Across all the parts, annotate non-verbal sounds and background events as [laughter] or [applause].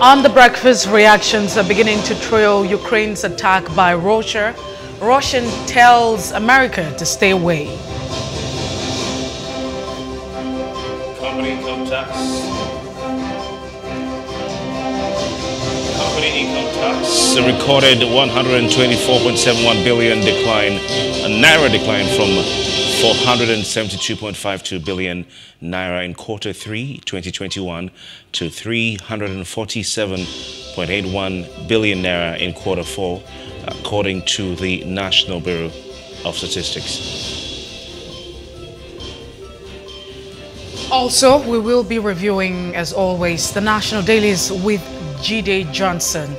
On the breakfast, reactions are beginning to trail Ukraine's attack by Russia. Russian tells America to stay away. Company income tax. Company income tax recorded 124.71 billion decline, a narrow decline from 472.52 billion naira in quarter 3 2021 to 347.81 billion naira in quarter 4 according to the National Bureau of Statistics. Also, we will be reviewing, as always, the national dailies with Jide Johnson.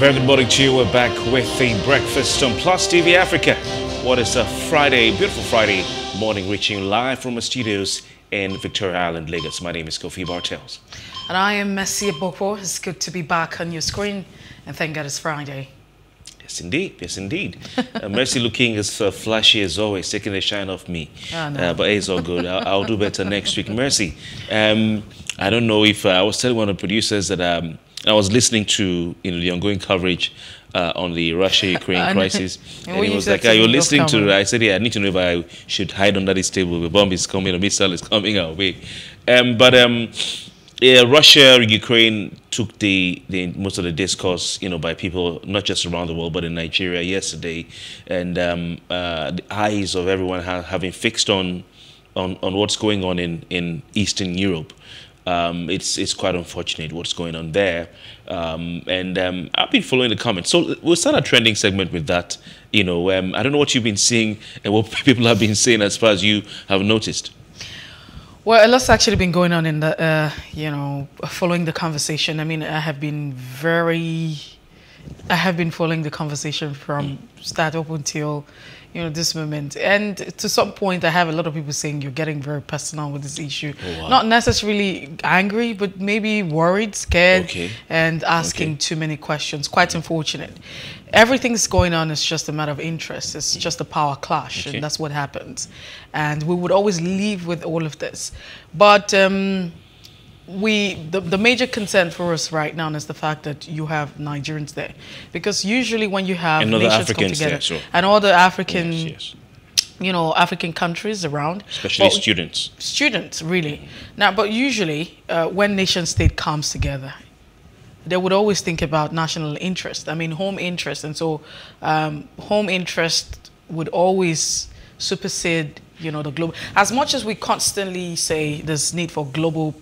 Very good morning to you. We're back with the breakfast on Plus TV Africa. What is a Friday, beautiful Friday morning, reaching live from our studios in Victoria Island, Lagos. My name is Kofi Bartels. And I am Mercy Ebokpo. It's good to be back on your screen, and thank God it's Friday. Yes, indeed. Yes, indeed. uh, Mercy looking as uh, flashy as always, taking the shine off me. Oh, no. uh, but it's all good. I'll, I'll, do better next week. Mercy, um, I don't know if uh, I was telling one of the producers that um, I was listening to you know the ongoing coverage uh, on the Russia-Ukraine [laughs] crisis, and, what he was like, "Are you listening to?" I said, "Yeah, I need to know if I should hide under this table. The bomb is coming, a missile is coming our way." Um, but um, yeah, Russia, Ukraine took the, the most of the discourse, you know, by people not just around the world but in Nigeria yesterday, and um, uh, the eyes of everyone ha- having fixed on, on on what's going on in in Eastern Europe. Um, it's it's quite unfortunate what's going on there, um, and um, I've been following the comments. So we'll start a trending segment with that. You know, um, I don't know what you've been seeing and what [laughs] people have been saying as far as you have noticed. Well, a lot's actually been going on in the, uh, you know, following the conversation. I mean, I have been very, I have been following the conversation from start up until, you know, this moment. And to some point, I have a lot of people saying you're getting very personal with this issue. Oh, wow. Not necessarily angry, but maybe worried, scared, Okay. and asking Okay. too many questions. Quite unfortunate. Everything's going on is just a matter of interest. It's just a power clash, Okay. and that's what happens. And we would always leave with all of this. But um, we the, the major concern for us right now is the fact that you have Nigerians there. Because usually when you have And nations Africans come together there, sure. and all the African Yes, yes. you know, African countries around. Especially But- students. students really now but usually uh, when nation state comes together they would always think about national interest i mean home interest and so um, home interest would always supersede you know the global as much as we constantly say there's need for global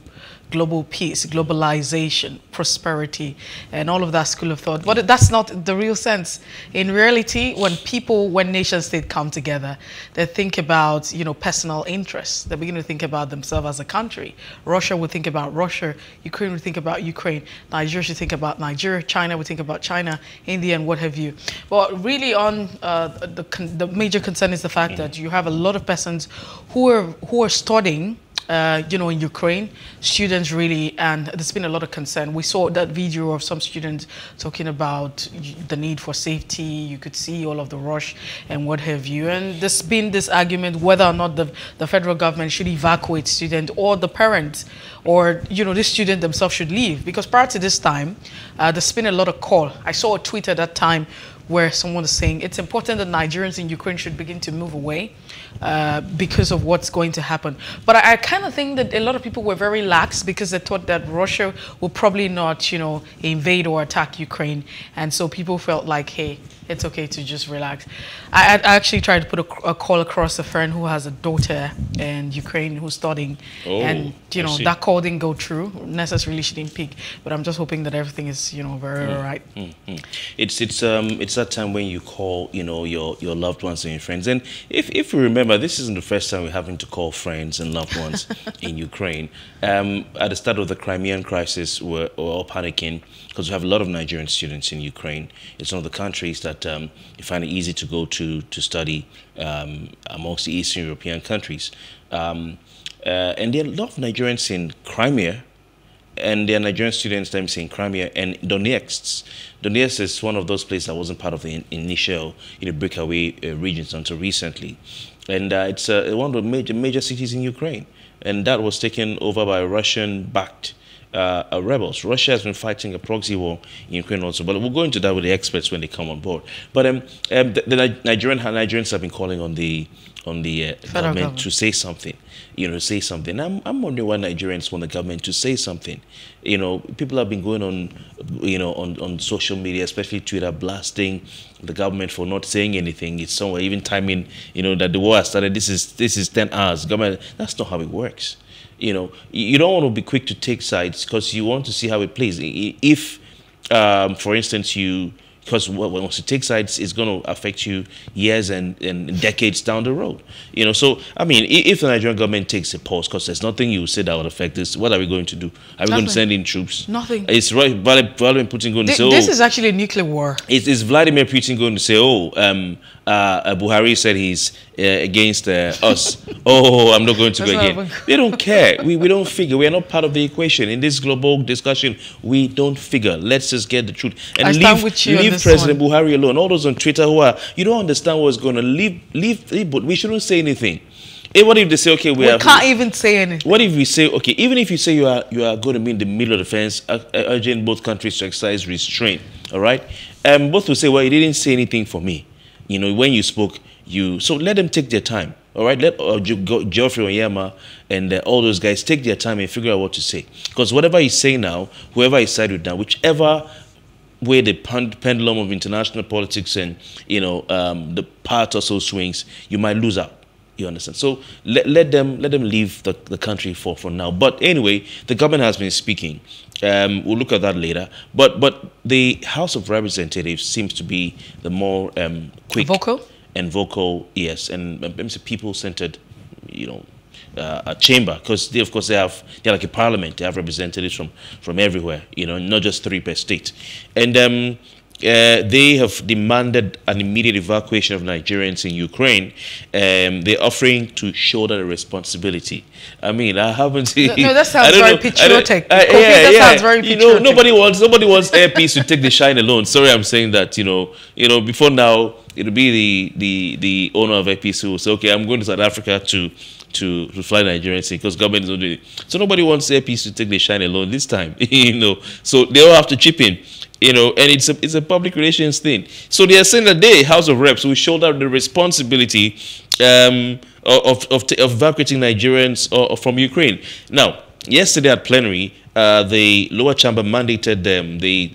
global peace globalization prosperity and all of that school of thought. But that's not the real sense. In reality when people when nation state come together they think about you know personal interests. They begin to think about themselves as a country. Russia would think about russia. Ukraine would think about ukraine. Nigeria should think about nigeria. China would think about china india and what have you. But really on uh, the, the major concern is the fact that you have a lot of persons who are who are studying uh, you know, in Ukraine, students really, and there's been a lot of concern. We saw that video of some students talking about the need for safety. You could see all of the rush and what have you. And there's been this argument whether or not the, the federal government should evacuate students or the parents or, you know, this student themselves should leave. Because prior to this time, uh, there's been a lot of call. I saw a tweet at that time where someone was saying it's important that Nigerians in Ukraine should begin to move away uh, because of what's going to happen. But I, I kind of think that a lot of people were very lax because they thought that Russia will probably not, you know, invade or attack Ukraine, and so people felt like, hey, it's okay to just relax. I, I actually tried to put a, a call across a friend who has a daughter in Ukraine who's studying, Oh, and you know that call didn't go through. Necessarily, she didn't pick, but I'm just hoping that everything is, you know, very all right. Mhm. It's it's um it's that time when you call you know your your loved ones and your friends and if if you remember this isn't the first time we're having to call friends and loved ones [laughs] in Ukraine. Um, at the start of the Crimean crisis, we're, we're all panicking because we have a lot of Nigerian students in Ukraine. It's one of the countries that um, you find it easy to go to to study um, amongst the Eastern European countries. Um, uh, and there are a lot of Nigerians in Crimea and there are Nigerian students, I'm saying Crimea and Donetsk. Donetsk is one of those places that wasn't part of the in initial you know, breakaway uh, regions until recently. And uh, it's uh, one of the major, major cities in Ukraine. And that was taken over by Russian-backed uh, uh, rebels. Russia has been fighting a proxy war in Ukraine also, but we'll go into that with the experts when they come on board. But um, um, the, the Nigerian Nigerians have been calling on the on the uh, government, government, to say something, you know, say something. I'm, I'm wondering why Nigerians want the government to say something. You know, people have been going on, you know, on, on social media, especially Twitter, blasting the government for not saying anything. It's somewhere even timing, you know, that the war has started. This is this is 10 hours. Government, that's not how it works. You know, you don't want to be quick to take sides because you want to see how it plays. If, um, for instance, you because once you take sides, it's going to affect you years and, and decades down the road. You know, so I mean, if the Nigerian government takes a pause, because there's nothing you say that would affect this, what are we going to do? Are we Nothing. going to send in troops? Nothing. It's right. Vladimir Putin going to say, "Oh, this is actually a nuclear war." Is, is Vladimir Putin going to say, "Oh, um, uh, Buhari said he's uh, against uh, us. [laughs] oh, I'm not going to go again. They don't care. We, we don't figure. We are not part of the equation. In this global discussion, we don't figure. Let's just get the truth. And I leave, leave President one. Buhari alone. All those on Twitter who are, you don't understand what's going on. Leave, leave, leave, but we shouldn't say anything. Hey, what if they say, okay, we, we can't even say anything. What if we say, okay, even if you say you are you are going to be in the middle of the fence, uh, uh, urging both countries to exercise restraint, all right? Um, both will say, well, you didn't say anything for me. You know, when you spoke, you so let them take their time. All right, let uh, Geoffrey Onyeama and uh, all those guys take their time and figure out what to say. Because whatever he's saying now, whoever he side with now, whichever way the pendulum of international politics and you know um, the part also swings, you might lose out. You understand? So let, let them let them leave the, the country for, for now. But anyway, the government has been speaking. Um, we'll look at that later. But but the House of Representatives seems to be the more um, quick vocal and vocal, yes, and people-centered, you know, uh, a chamber because they, of course, they have they're like a parliament. They have representatives from from everywhere, you know, not just three per state, and. Um, uh, they have demanded an immediate evacuation of Nigerians in Ukraine. Um, they're offering to shoulder the responsibility. I mean, I haven't. No, no that sounds [laughs] very know, patriotic. Uh, yeah, that yeah. sounds very patriotic. You know, nobody wants nobody wants Air Peace to take the shine alone. Sorry, I'm saying that. You know, you know, before now, it'll be the the the owner of Air Peace who will say, okay, I'm going to South Africa to to, to fly Nigerians because government is not doing it. So nobody wants Air Peace to take the shine alone this time. [laughs] you know, so they all have to chip in you know, and it's a, it's a public relations thing. So they are saying that they, House of Reps, will shoulder the responsibility um, of, of, of evacuating Nigerians uh, from Ukraine. Now, yesterday at plenary, uh, the lower chamber mandated them, the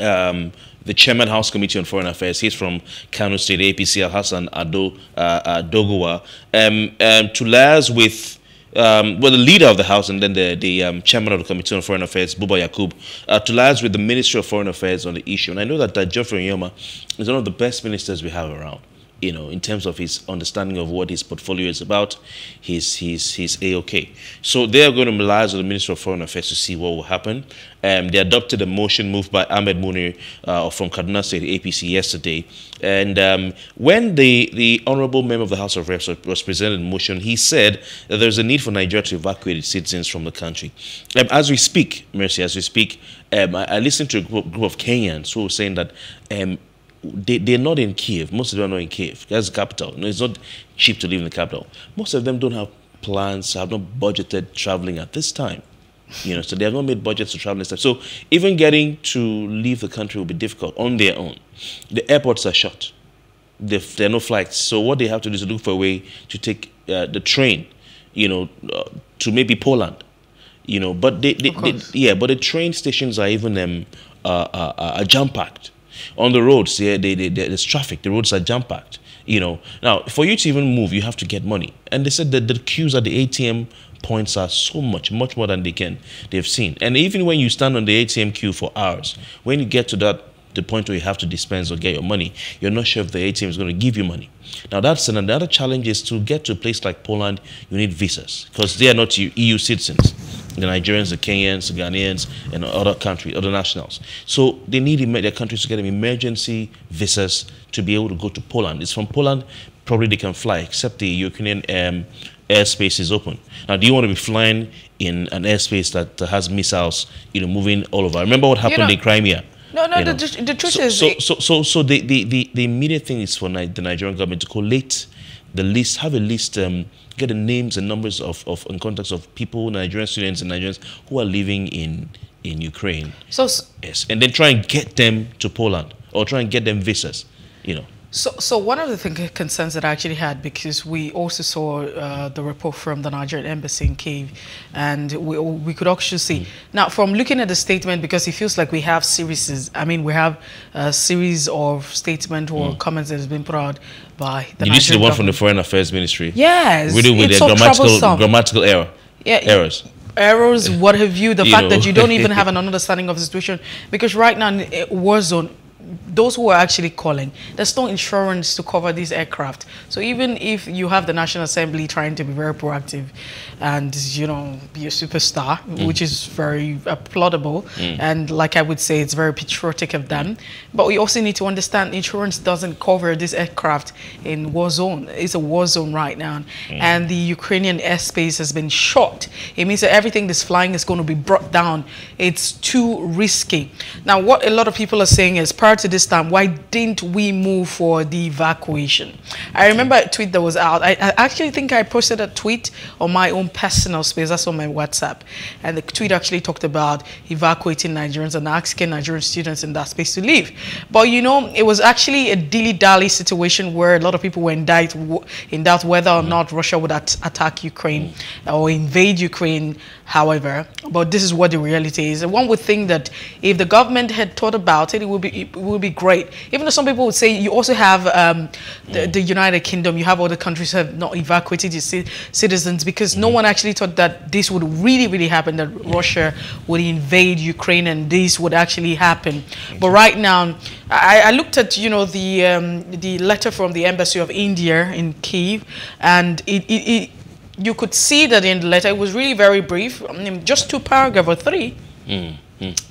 um, the chairman House Committee on Foreign Affairs, he's from Kano State, APC, Hassan Ado uh, uh, um, um, to liaise with um, well, the leader of the House and then the, the um, chairman of the Committee on Foreign Affairs, Buba Yakub, uh, to liaise with the Ministry of Foreign Affairs on the issue. And I know that, that Geoffrey Onyeama is one of the best ministers we have around you know, in terms of his understanding of what his portfolio is about, he's, he's, he's A-OK. So they are going to with the Minister of Foreign Affairs to see what will happen. Um, they adopted a motion moved by Ahmed Munir uh, from Kaduna State APC yesterday. And um, when the, the Honorable Member of the House of Reps was presented a motion, he said that there's a need for Nigeria to evacuate its citizens from the country. Um, as we speak, Mercy, as we speak, um, I, I, listened to a group, group of Kenyans who were saying that um, they, they're not in Kiev. Most of them are not in Kiev. That's the capital. No, it's not cheap to live in the capital. Most of them don't have plans, have not budgeted traveling at this time. You know, so they have not made budgets to travel and stuff. So even getting to leave the country will be difficult on their own. The airports are shut. There are no flights. So what they have to do is look for a way to take uh, the train, you know, uh, to maybe Poland. You know, but they, they, they, yeah, but the train stations are even um, uh, uh, uh jam packed on the roads, yeah, they, they, there's traffic. The roads are jam packed. You know, now for you to even move, you have to get money. And they said that the queues at the ATM points are so much, much more than they can they've seen. And even when you stand on the ATM queue for hours, when you get to that the point where you have to dispense or get your money, you're not sure if the ATM is going to give you money. Now that's another challenge is to get to a place like Poland, you need visas because they are not EU citizens. The Nigerians, the Kenyans, the Ghanaians, and other countries, other nationals. So they need their countries to get them emergency visas to be able to go to Poland. It's from Poland, probably they can fly, except the Ukrainian um, airspace is open. Now, do you want to be flying in an airspace that has missiles, you know, moving all over? Remember what happened in Crimea? No, no, the, the, the, truth so, is... So, so, so, so the, the, the, the immediate thing is for the Nigerian government to collate the list, have a list, um, get the names and numbers of, of and contacts of people, Nigerian students and Nigerians who are living in, in Ukraine. So, yes, and then try and get them to Poland or try and get them visas, you know. So, so one of the thing, concerns that I actually had because we also saw uh, the report from the Nigerian embassy in Kiev, and we we could actually see mm. now from looking at the statement because it feels like we have series. I mean, we have a series of statement or mm. comments that has been put out by the. Did you see the one from the Foreign Affairs Ministry? Yes, really with the so grammatical troublesome. grammatical error. Yeah, errors errors, what have you, the [laughs] you fact know. that you don't even [laughs] have an understanding of the situation. Because right now, in war zone, those who are actually calling, there's no insurance to cover these aircraft. So even if you have the National Assembly trying to be very proactive and, you know, be a superstar, mm. which is very applaudable, mm. and like I would say, it's very patriotic of them. But we also need to understand insurance doesn't cover this aircraft in war zone. It's a war zone right now. Mm. And the Ukrainian airspace has been shot. It means that everything that's flying is going to be brought down. It's too risky. Now, what a lot of people are saying is prior to this time, why didn't we move for the evacuation? I remember a tweet that was out. I, I, actually think I posted a tweet on my own personal space. That's on my WhatsApp. And the tweet actually talked about evacuating Nigerians and asking Nigerian students in that space to leave. But you know, it was actually a dilly-dally situation where a lot of people were in doubt, in doubt whether or mm. not Russia would at attack Ukraine mm. or invade Ukraine however, but this is what the reality is. And one would think that if the government had thought about it, it would be, it would be great. Even though some people would say you also have um, the, the, United Kingdom, you have other countries have not evacuated its citizens because no one actually thought that this would really, really happen, that Russia would invade Ukraine and this would actually happen. But right now, I, I looked at, you know, the, um, the letter from the Embassy of India in Kiev and it, it, it you could see that in the letter, it was really very brief, I mean, just two paragraphs or three. Mm.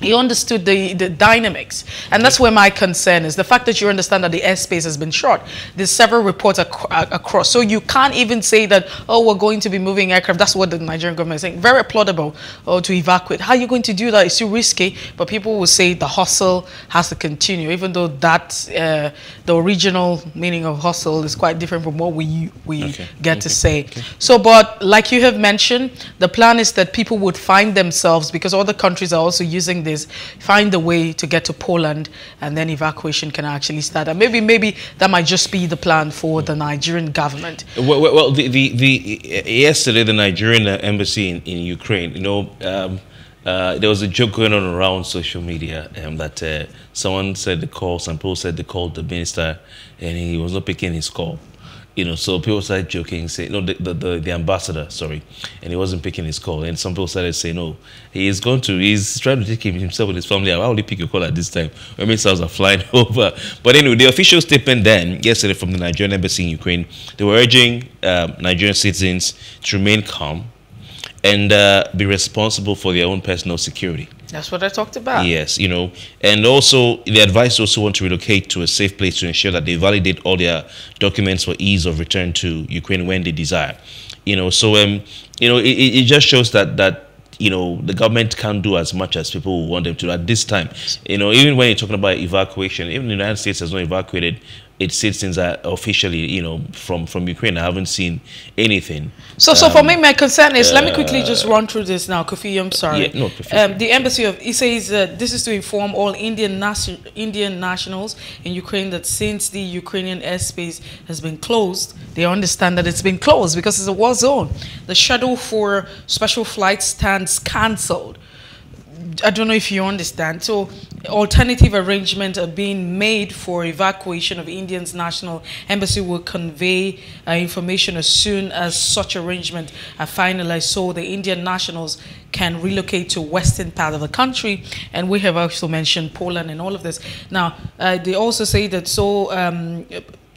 He understood the, the dynamics. And that's where my concern is. The fact that you understand that the airspace has been short. There's several reports ac across. So you can't even say that, oh, we're going to be moving aircraft. That's what the Nigerian government is saying. Very applaudable oh, to evacuate. How are you going to do that? It's too risky. But people will say the hustle has to continue, even though that, uh, the original meaning of hustle is quite different from what we, we okay. get okay. to say. Okay. So, but like you have mentioned, the plan is that people would find themselves, because other countries are also using using this, find a way to get to Poland, and then evacuation can actually start. And maybe, maybe that might just be the plan for the Nigerian government. Well, well the, the, the, yesterday, the Nigerian embassy in, in Ukraine, you know, um, uh, there was a joke going on around social media um, that uh, someone said the call, some people said they called the minister and he was not picking his call you know, so people started joking, saying, no, the, the, the, the, ambassador, sorry, and he wasn't picking his call. And some people started saying, no, he is going to, he's trying to take himself and his family out. Why would he pick a call at this time? When missiles are flying [laughs] over. But anyway, the official statement then, yesterday from the Nigerian embassy in Ukraine, they were urging um, Nigerian citizens to remain calm and uh, be responsible for their own personal security. That's what I talked about. Yes, you know, and also the advice also want to relocate to a safe place to ensure that they validate all their documents for ease of return to Ukraine when they desire. You know, so um, you know, it, it just shows that that you know the government can't do as much as people want them to at this time. You know, even when you're talking about evacuation, even the United States has not evacuated its citizens are officially, you know, from from Ukraine. I haven't seen anything. So, um, so for me, my concern is. Uh, let me quickly just run through this now, Kofi. I'm sorry. Yeah, no. Um, the embassy of it says uh, this is to inform all Indian nation, Indian nationals in Ukraine that since the Ukrainian airspace has been closed, they understand that it's been closed because it's a war zone. The schedule for special flights stands cancelled. I don't know if you understand. So alternative arrangements are being made for evacuation of Indians National Embassy will convey uh, information as soon as such arrangements are finalized so the Indian nationals can relocate to western part of the country. And we have also mentioned Poland and all of this. Now, uh, they also say that so um,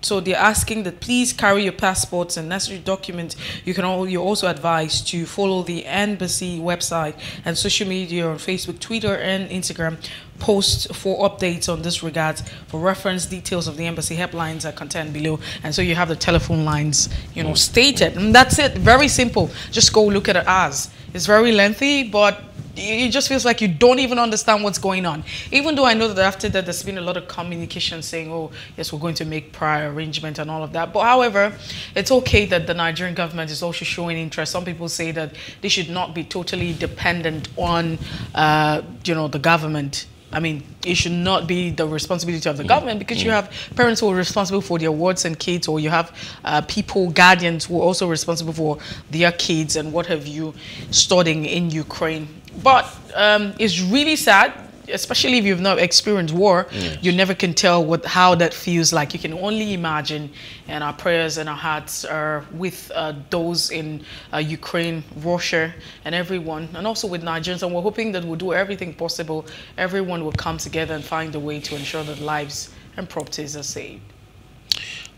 so they're asking that please carry your passports and necessary documents. You can all, you're also advised to follow the embassy website and social media on Facebook, Twitter, and Instagram post for updates on this regard. For reference, details of the embassy helplines are contained below, and so you have the telephone lines, you know, stated. And that's it. Very simple. Just go look at it as. It's very lengthy, but it just feels like you don't even understand what's going on. Even though I know that after that there's been a lot of communication saying, oh, yes, we're going to make prior arrangement and all of that. But however, it's okay that the Nigerian government is also showing interest. Some people say that they should not be totally dependent on, uh, you know, the government I mean, it should not be the responsibility of the mm. government because mm. you have parents who are responsible for their wards and kids, or you have uh, people, guardians who are also responsible for their kids and what have you studying in Ukraine. But um, it's really sad especially if you've not experienced war, yes. you never can tell what how that feels like. You can only imagine, and our prayers and our hearts are with uh, those in uh, Ukraine, Russia, and everyone, and also with Nigerians. And we're hoping that we'll do everything possible. Everyone will come together and find a way to ensure that lives and properties are saved.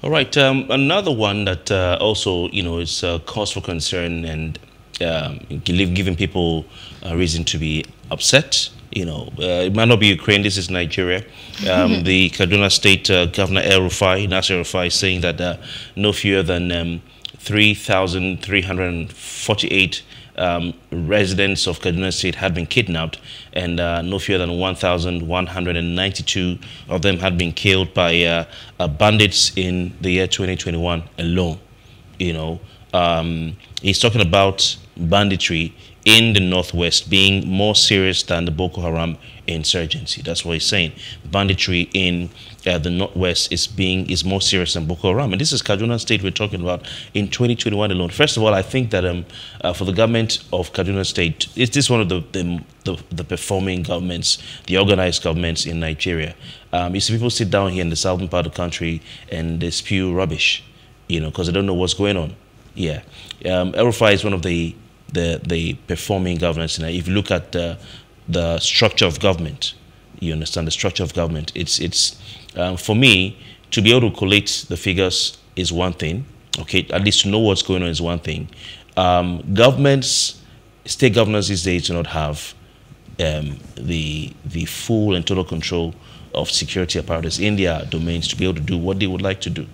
All right. Um, another one that uh, also, you know, is a cause for concern and um, giving people a reason to be upset you know, uh, it might not be Ukraine, this is Nigeria. Um, the Kaduna State uh, Governor El Rufai, Nasir Rufai, saying that uh, no fewer than um, 3,348 um, residents of Kaduna State had been kidnapped, and uh, no fewer than 1,192 of them had been killed by uh, uh, bandits in the year 2021 alone. You know, um, he's talking about banditry in the northwest being more serious than the Boko Haram insurgency. That's what he's saying. Banditry in uh, the northwest is being is more serious than Boko Haram, and this is Kaduna State we're talking about in 2021 alone. First of all, I think that um, uh, for the government of Kaduna State, is this one of the, the the, the performing governments, the organized governments in Nigeria? Um, you see people sit down here in the southern part of the country and they spew rubbish, you know, because they don't know what's going on. Yeah, um, is one of the the, the performing governance. And if you look at the, the structure of government, you understand the structure of government. It's, it's um, for me, to be able to collate the figures is one thing. Okay, at least to know what's going on is one thing. Um, governments, state governors these days do not have um, the the full and total control of security apparatus in their domains to be able to do what they would like to do.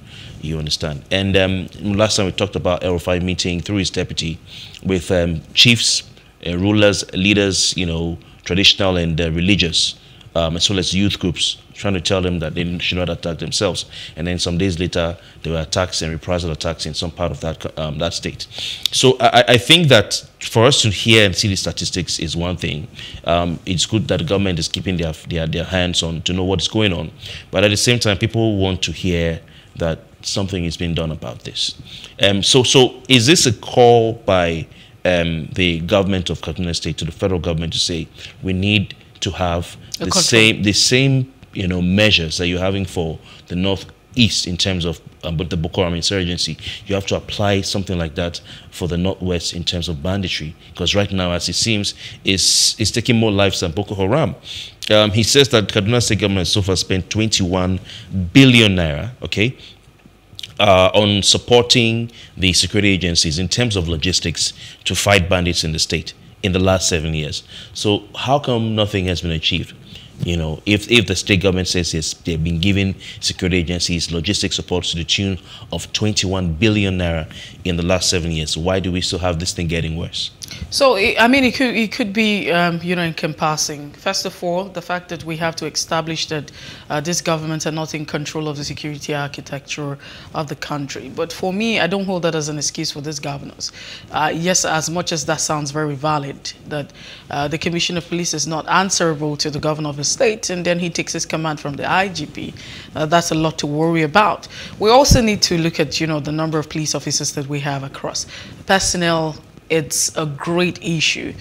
You understand? And um, last time we talked about Rufai meeting through his deputy with um, chiefs, uh, rulers, leaders, you know, traditional and uh, religious, um, as well as youth groups, trying to tell them that they should not attack themselves. And then some days later, there were attacks and reprisal attacks in some part of that um, that state. So I, I, think that for us to hear and see the statistics is one thing. Um, it's good that the government is keeping their, their, their hands on to know what's going on. But at the same time, people want to hear that something is being done about this. Um, so, so is this a call by um, the government of Kaduna State to the federal government to say we need to have the, the same the same you know measures that you're having for the northeast in terms of um, the Boko Haram insurgency? You have to apply something like that for the northwest in terms of banditry, because right now, as it seems, is is taking more lives than Boko Haram. Um, he says that Kaduna State government so far spent 21 billion naira, okay, uh, on supporting the security agencies in terms of logistics to fight bandits in the state in the last seven years. So how come nothing has been achieved? You know, if, if the state government says yes, they've been giving security agencies logistic support to the tune of 21 billion naira in the last seven years, why do we still have this thing getting worse? So, I mean, it could, it could be, um, you know, encompassing. First of all, the fact that we have to establish that uh, these governments are not in control of the security architecture of the country. But for me, I don't hold that as an excuse for these governors. Uh, yes, as much as that sounds very valid, that uh, the Commissioner of Police is not answerable to the governor of the state, and then he takes his command from the IGP. Uh, that's a lot to worry about. We also need to look at, you know, the number of police officers that we have across. Personnel it's a great issue.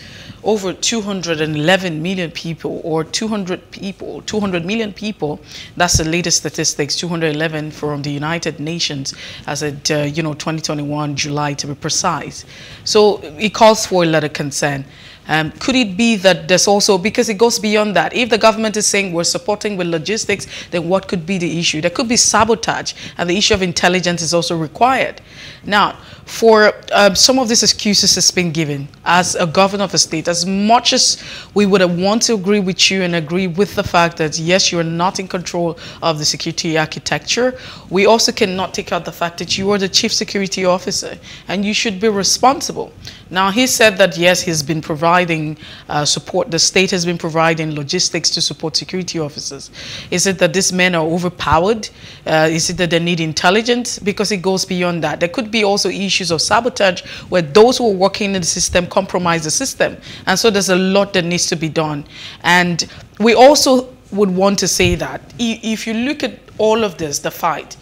Over 211 million people or 200 people, 200 million people, that's the latest statistics, 211 from the United Nations as of, uh, you know, 2021 July to be precise. So it calls for a lot of concern. Um, could it be that there's also, because it goes beyond that, if the government is saying we're supporting with logistics, then what could be the issue? There could be sabotage, and the issue of intelligence is also required. Now, for um, some of these excuses has been given as a governor of a state, as much as we would want to agree with you and agree with the fact that yes, you're not in control of the security architecture, we also cannot take out the fact that you are the chief security officer and you should be responsible. Now, he said that yes, he's been providing uh, support, the state has been providing logistics to support security officers. Is it that these men are overpowered? Uh, is it that they need intelligence? Because it goes beyond that. There could be also issues of sabotage where those who are working in the system compromise the system. And so there's a lot that needs to be done. And we also would want to say that if you look at all of this, the fight,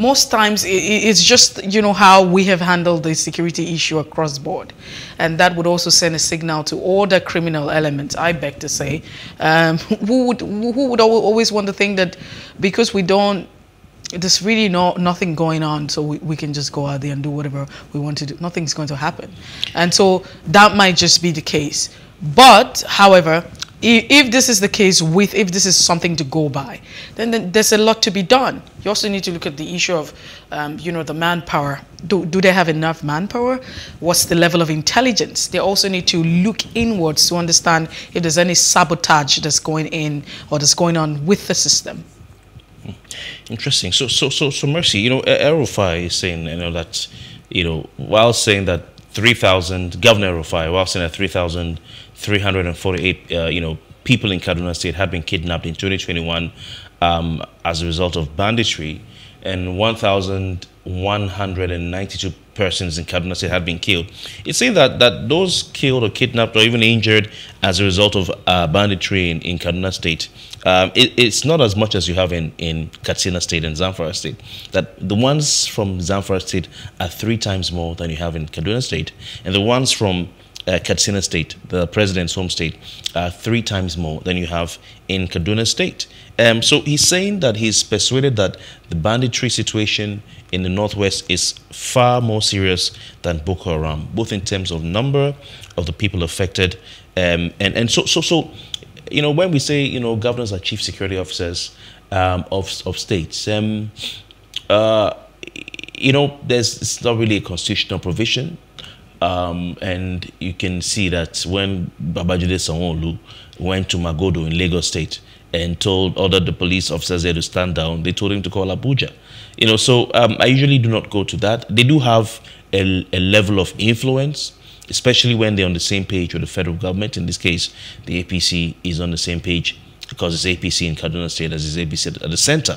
most times it's just you know how we have handled the security issue across board. And that would also send a signal to all the criminal elements i beg to say um, [laughs] who would who would always want to think that because we don't there's really no nothing going on so we, we can just go out there and do whatever we want to do. Nothing's going to happen. And so that might just be the case. But however if this is the case with if this is something to go by then, then, there's a lot to be done. You also need to look at the issue of um, you know the manpower. Do, do they have enough manpower? What's the level of intelligence? They also need to look inwards to understand if there's any sabotage that's going in or that's going on with the system. Interesting. So, so, so, so, Mercy, you know, El-Rufai is saying, you know, that, you know, while saying that 3,000, Governor El-Rufai, while saying that 3,348, uh, you know, people in Kaduna State had been kidnapped in 2021 um, as a result of banditry, and 1,192 persons in Kaduna State had been killed. It's saying that, that those killed or kidnapped or even injured as a result of uh, banditry in, in Kaduna State, um, it, it's not as much as you have in, in Katsina State and Zamfara State. That the ones from Zamfara State are three times more than you have in Kaduna State, and the ones from uh, Katsina State, the president's home state, uh, three times more than you have in Kaduna State. Um, so he's saying that he's persuaded that the banditry situation in the northwest is far more serious than Boko Haram, both in terms of number of the people affected, um, and and so so so, you know, when we say you know governors are chief security officers um, of of states, um, uh, you know, there's it's not really a constitutional provision um, and you can see that when Babajide Sanwo-Olu went to Magodo in Lagos State and told ordered the police officers there to stand down, they told him to call Abuja. You know, so um, I usually do not go to that. They do have a, a level of influence, especially when they're on the same page with the federal government. In this case, the APC is on the same page because it's APC in Kaduna State as is APC at the center.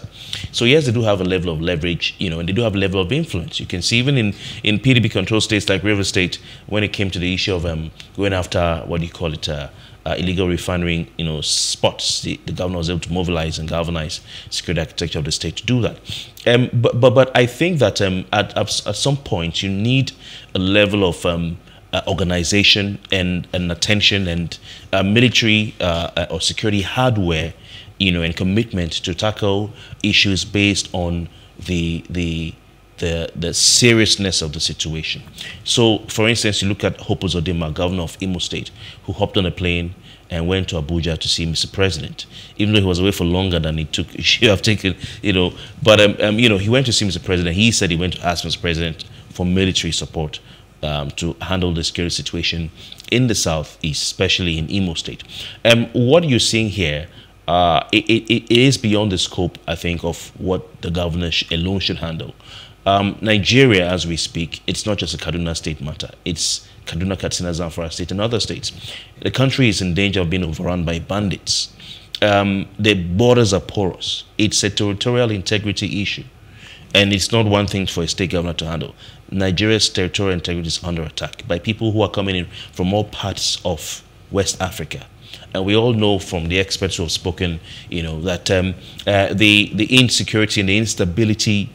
So yes, they do have a level of leverage, you know, and they do have a level of influence. You can see even in, in PDP controlled states like River State, when it came to the issue of um, going after, what do you call it, uh, uh, illegal refinery, you know, spots, the, the, governor was able to mobilize and galvanize security architecture of the state to do that. Um, but, but, but I think that um, at, at some point you need a level of um, uh, organization and, and attention and uh, military uh, uh, or security hardware, you know, and commitment to tackle issues based on the the the, the seriousness of the situation. So, for instance, you look at Hope Uzodinma, governor of Imo State, who hopped on a plane and went to Abuja to see Mr. President, even though he was away for longer than [laughs] he took, should have taken, you know. But, um, um, you know, he went to see Mr. President. He said he went to ask Mr. President for military support um, to handle the security situation in the southeast, especially in Imo State. Um, what you're seeing here, uh, it, it, it is beyond the scope, I think, of what the governor sh alone should handle. Um, Nigeria, as we speak, it's not just a Kaduna State matter. It's Kaduna, Katsina, Zamfara State, and other states. The country is in danger of being overrun by bandits. Um, the borders are porous. It's a territorial integrity issue. And it's not one thing for a state governor to handle. Nigeria's territorial integrity is under attack by people who are coming in from all parts of West Africa. And we all know from the experts who have spoken, you know, that um, uh, the, the insecurity and the instability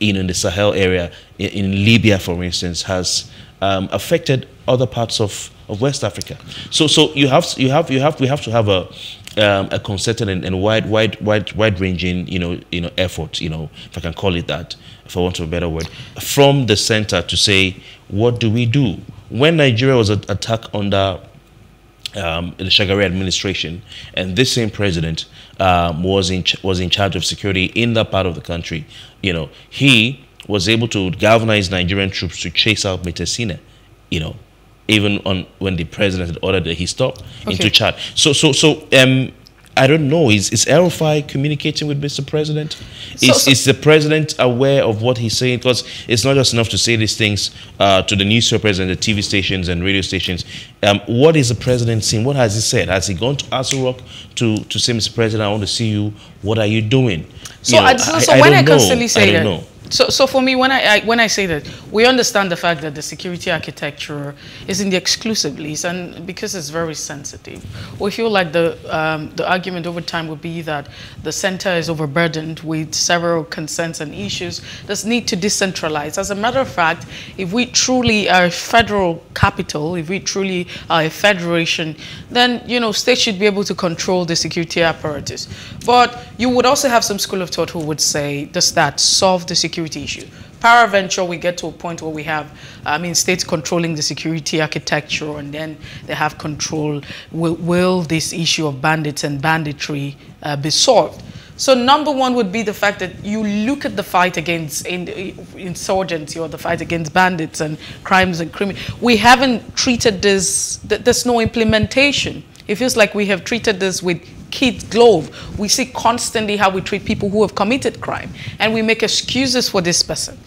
know, in the Sahel area, in, in Libya, for instance, has um, affected other parts of, of West Africa. So, so you have, you have, you have, we have to have a, um, a concerted and, and, wide, wide, wide, wide-ranging, you know, you know, effort, you know, if I can call it that, I want a better word, from the center to say, what do we do? When Nigeria was attacked under um, the Shagari administration, and this same president um, was in was in charge of security in that part of the country. You know, he was able to galvanize Nigerian troops to chase out Metasina. You know, even on when the president had ordered that he stop okay. into Chad. So so so um, I don't know. Is is El-Rufai communicating with Mr. President? Is, so, is the president aware of what he's saying? Because it's not just enough to say these things uh, to the newspapers and the TV stations and radio stations. Um, what is the president saying? What has he said? Has he gone to Aso Rock to, to say, Mr. President, I want to see you. What are you doing? So, you know, I, so, so I, when I constantly say that, know. So, so for me, when I, I, when I say that, we understand the fact that the security architecture is in the exclusive list, and because it's very sensitive, we feel like the um, the argument over time would be that the center is overburdened with several concerns and issues. There's need to decentralize. As a matter of fact, if we truly are a federal capital, if we truly are a federation, then you know states should be able to control the security apparatus. But you would also have some school of thought who would say, does that solve the security security issue. Peradventure, we get to a point where we have, I mean, states controlling the security architecture, and then they have control. Will, will this issue of bandits and banditry uh, be solved? So number one would be the fact that you look at the fight against in, insurgency or the fight against bandits and crimes and criminal. We haven't treated this, there's no implementation. It feels like we have treated this with kid glove. We see constantly how we treat people who have committed crime, and we make excuses for this person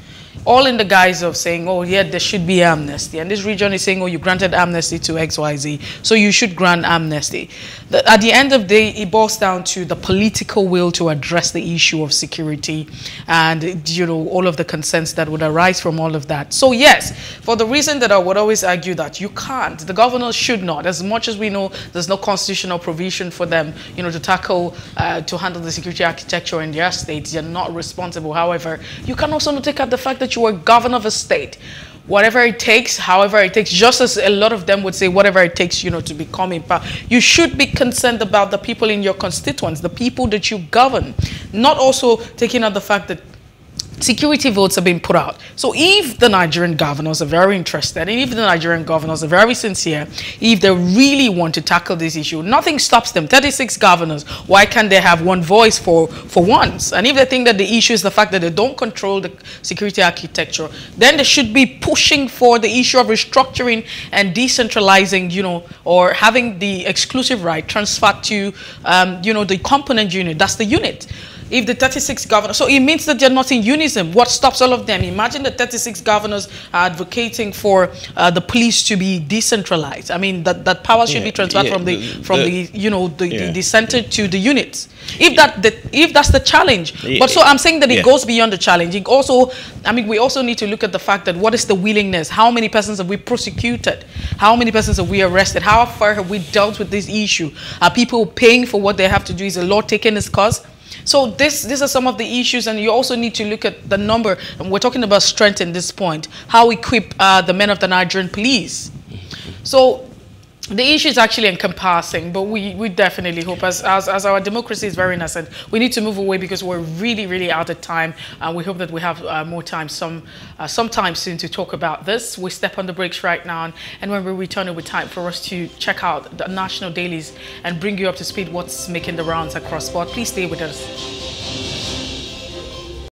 all in the guise of saying, oh, yeah, there should be amnesty. And this region is saying, oh, you granted amnesty to XYZ, so you should grant amnesty. The, at the end of the day, it boils down to the political will to address the issue of security and, you know, all of the concerns that would arise from all of that. So, yes, for the reason that I would always argue that you can't, the governors should not, as much as we know there's no constitutional provision for them, you know, to tackle, uh, to handle the security architecture in their states, they're not responsible. However, you can also not take out the fact that you are governor of a state whatever it takes, however it takes, just as a lot of them would say, whatever it takes, you know, to become in power. You should be concerned about the people in your constituents, the people that you govern, not also taking out the fact that security votes have been put out. So if the Nigerian governors are very interested, and if the Nigerian governors are very sincere, if they really want to tackle this issue, nothing stops them. 36 governors, why can't they have one voice for, for once? And if they think that the issue is the fact that they don't control the security architecture, then they should be pushing for the issue of restructuring and decentralizing, you know, or having the exclusive right transferred to, um, you know, the component unit. That's the unit if the 36 governors, so it means that they're not in unison. What stops all of them? Imagine the 36 governors are advocating for uh, the police to be decentralized. I mean, that, that power should yeah, be transferred yeah, from the, from the, the you know, the, yeah, the, the, center to the units. If that, the, if that's the challenge. But so I'm saying that it goes beyond the challenge. It also, I mean, we also need to look at the fact that what is the willingness? How many persons have we prosecuted? How many persons have we arrested? How far have we dealt with this issue? Are people paying for what they have to do? Is the law taking its course? So this, these are some of the issues, and you also need to look at the number. And we're talking about strength in this point. How equip uh, the men of the Nigerian police. So the issue is actually encompassing, but we, we definitely hope, as, as, as, our democracy is very nascent, we need to move away because we're really, really out of time. And we hope that we have uh, more time some uh, sometime soon to talk about this. We step on the brakes right now, and when we return, it will be time for us to check out the national dailies and bring you up to speed what's making the rounds across sport. Please stay with us.